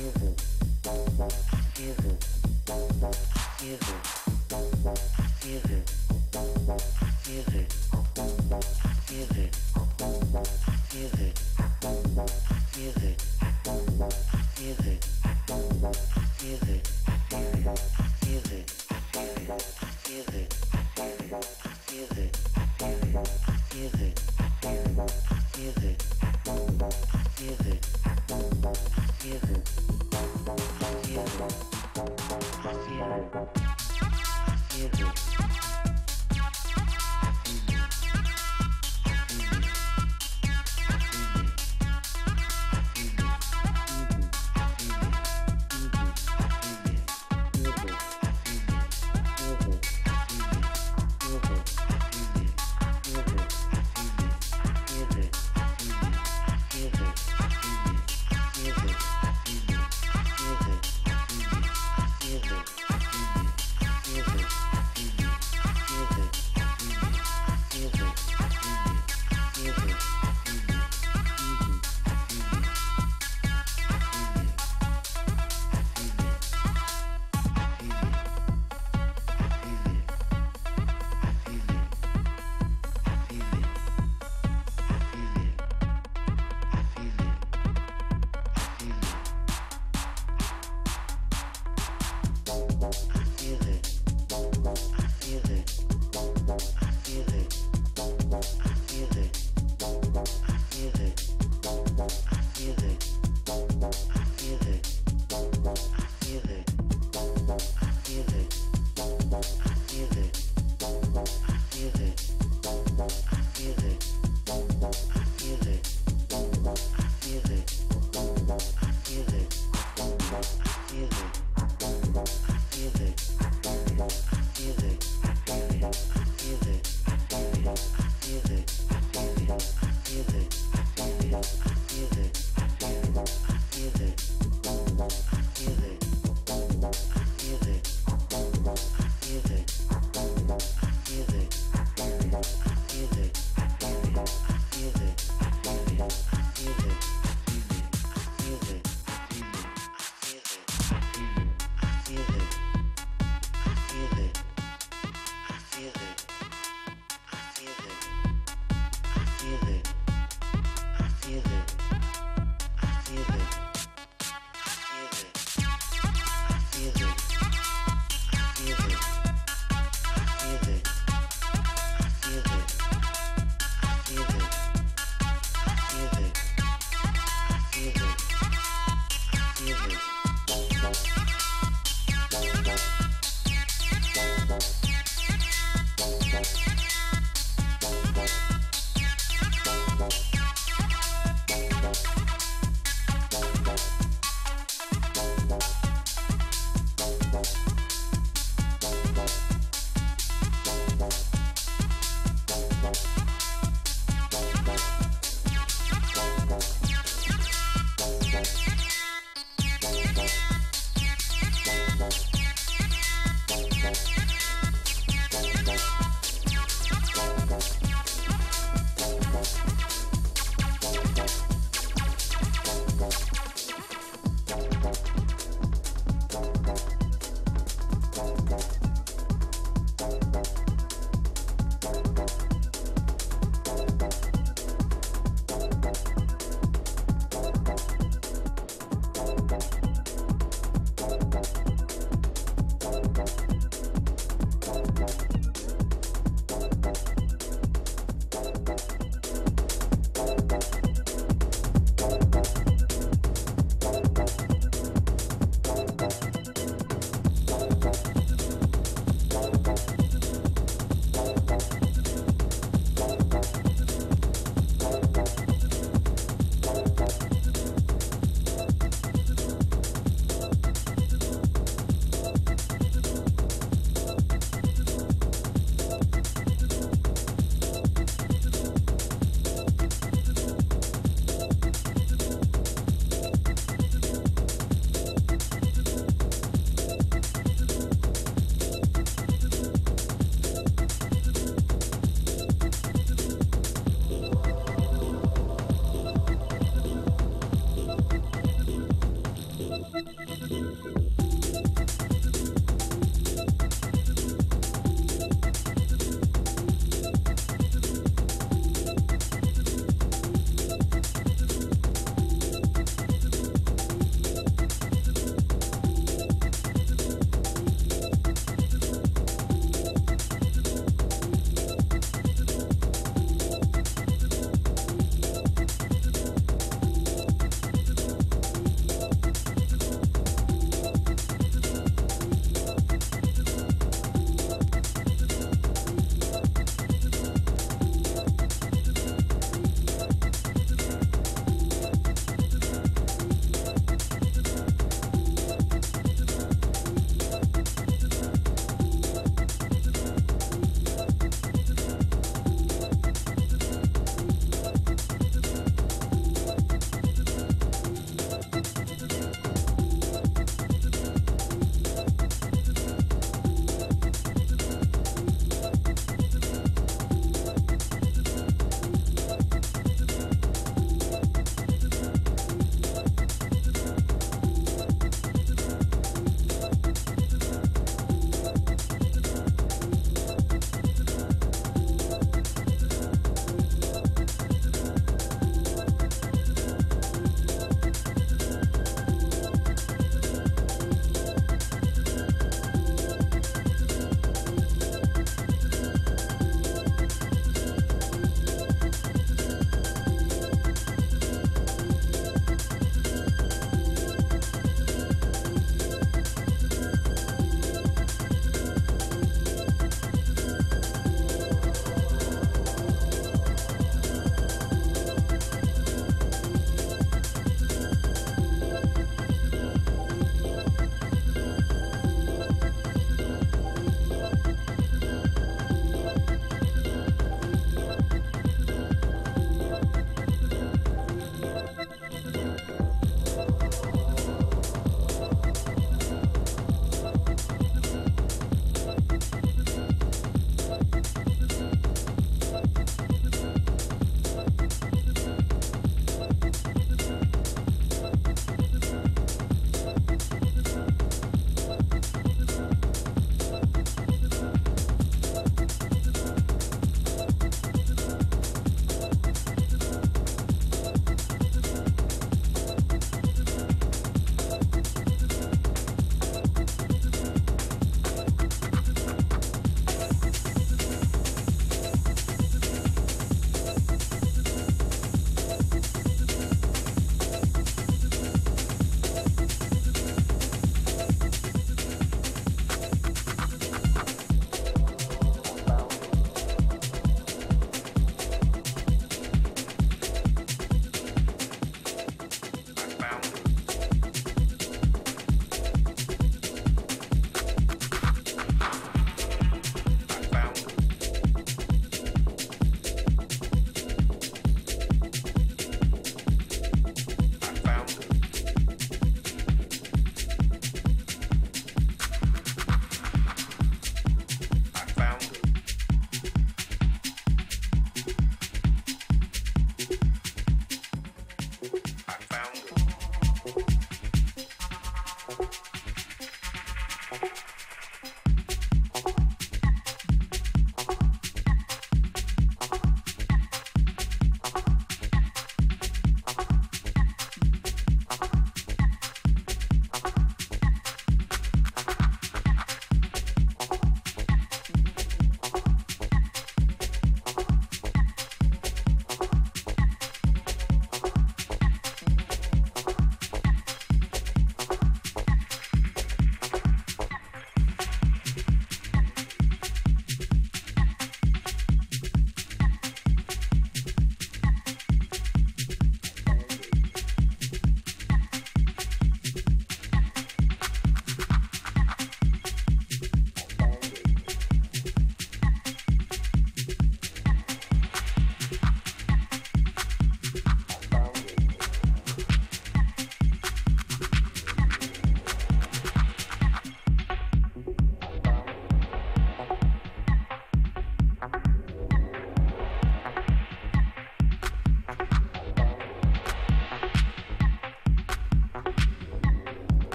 feel it. I feel it. I feel it.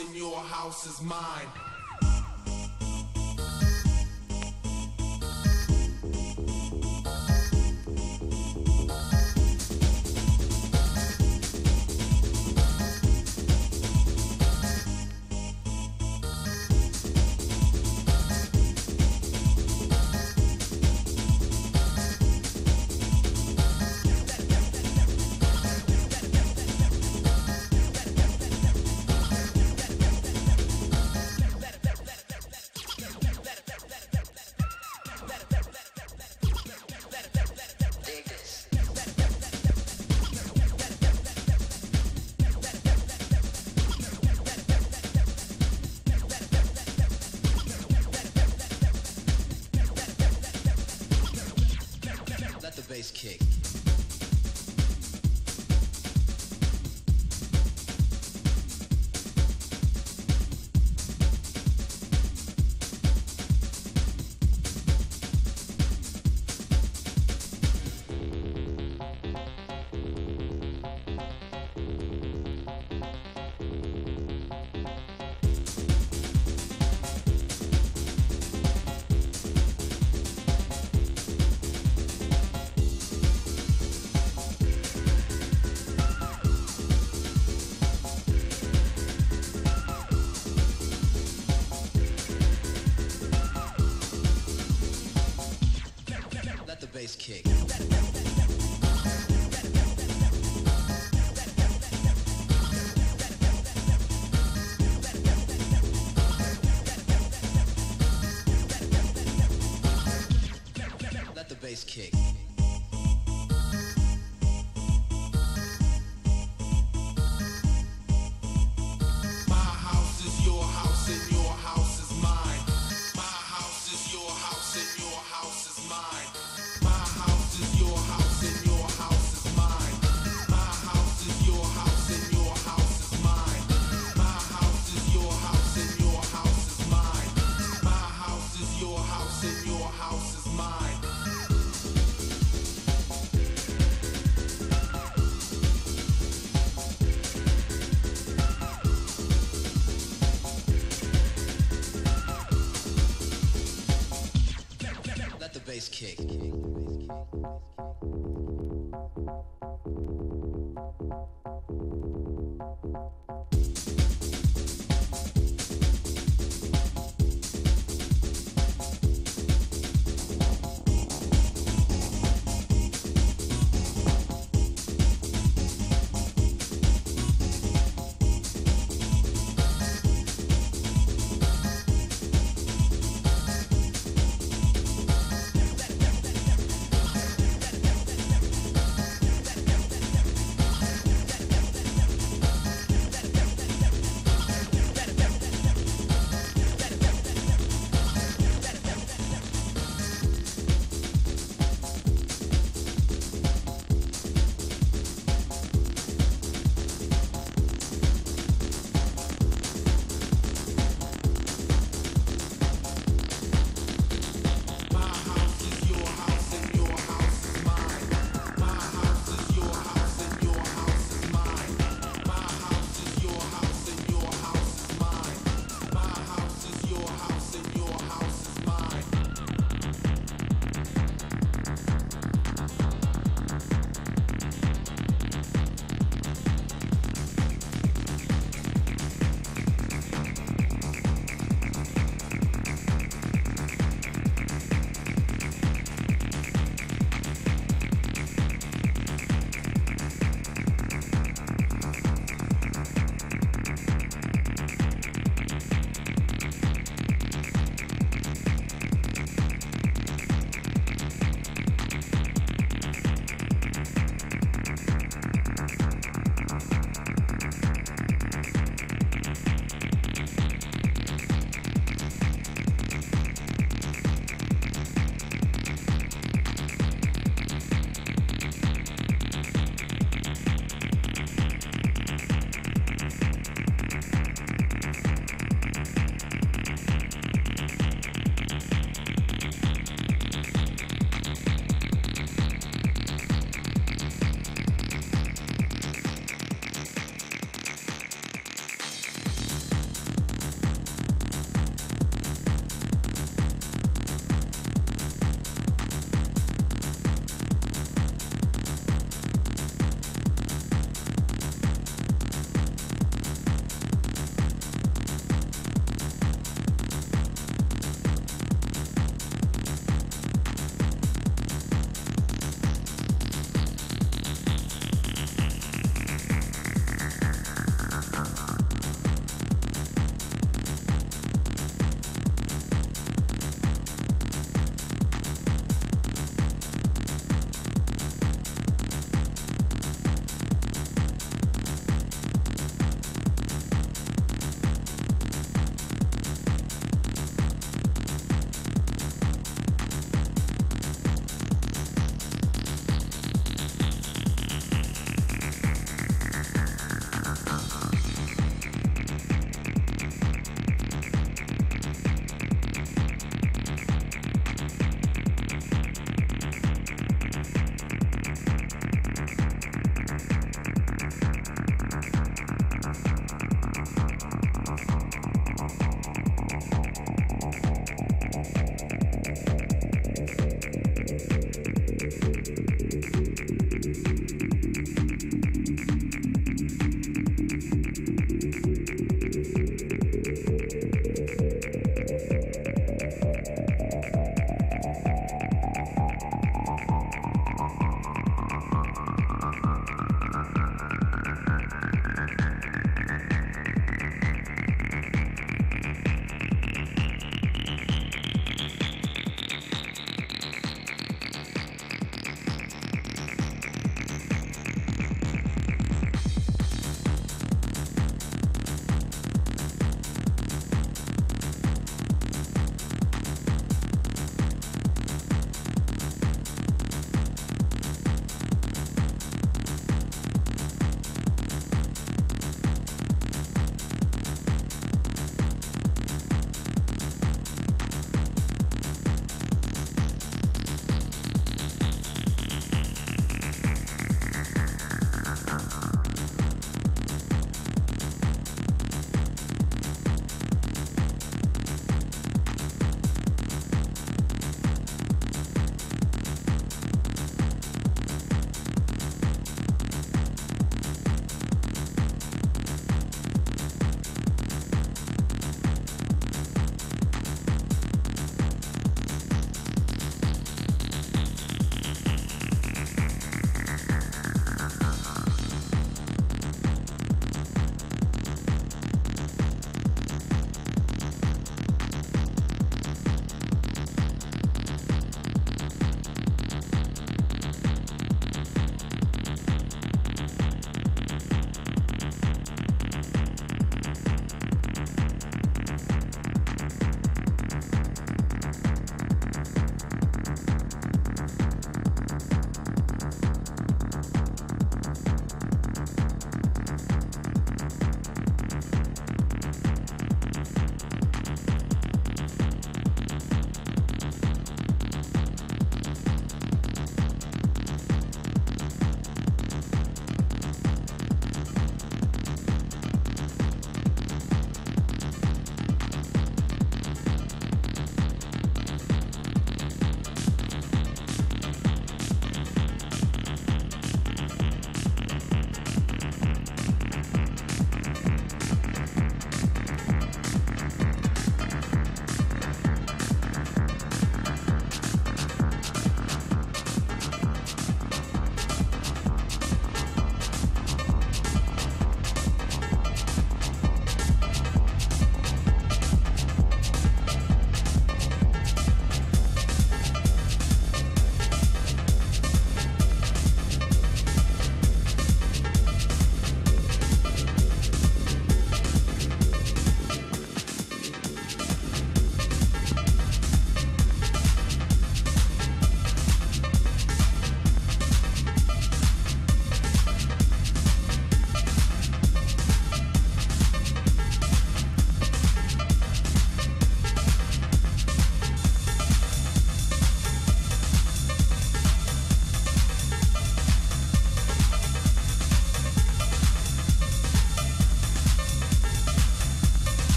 And your house is mine.